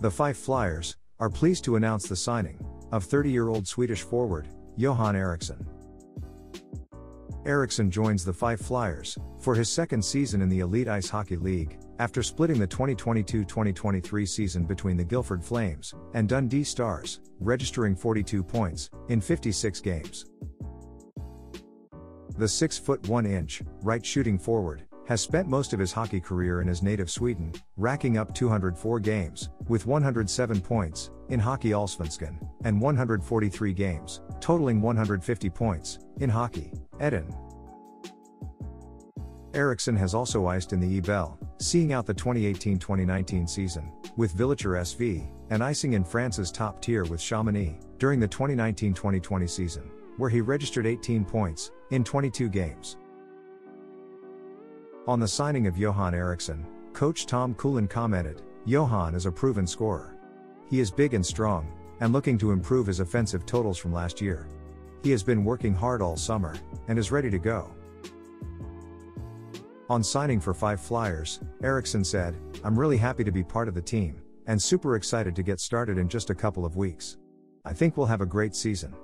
The Fife Flyers are pleased to announce the signing of 30 year old Swedish forward, Johan Eriksson. Eriksson joins the Fife Flyers for his second season in the Elite Ice Hockey League, after splitting the 2022 2023 season between the Guildford Flames and Dundee Stars, registering 42 points in 56 games. The 6 foot 1 inch, right shooting forward, has spent most of his hockey career in his native Sweden, racking up 204 games, with 107 points, in Hockey Allsvenskan, and 143 games, totaling 150 points, in Hockey, Eden. Eriksson has also iced in the EBEL, seeing out the 2018-2019 season, with Villacher SV, and icing in France's top tier with Chamonix, during the 2019-2020 season, where he registered 18 points, in 22 games. On the signing of Johan Eriksson, coach Tom Coolen commented, Johan is a proven scorer. He is big and strong, and looking to improve his offensive totals from last year. He has been working hard all summer, and is ready to go. On signing for Fife Flyers, Eriksson said, I'm really happy to be part of the team, and super excited to get started in just a couple of weeks. I think we'll have a great season.